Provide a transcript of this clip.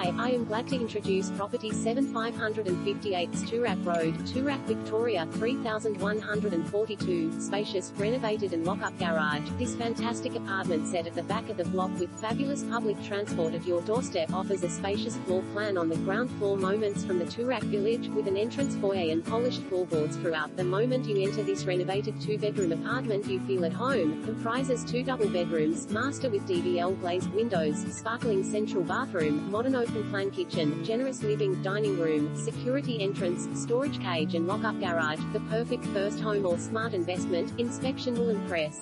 Hi, I am glad to introduce property 7558 Toorak Road, Toorak, Victoria 3142, spacious, renovated and lock-up garage. This fantastic apartment set at the back of the block with fabulous public transport at your doorstep offers a spacious floor plan on the ground floor moments from the Toorak village, with an entrance foyer and polished floorboards throughout. The moment you enter this renovated two-bedroom apartment you feel at home, comprises two double bedrooms, master with DVL glazed windows, sparkling central bathroom, modern open-plan kitchen, generous living, dining room, security entrance, storage cage and lock-up garage, the perfect first home or smart investment, inspection will impress.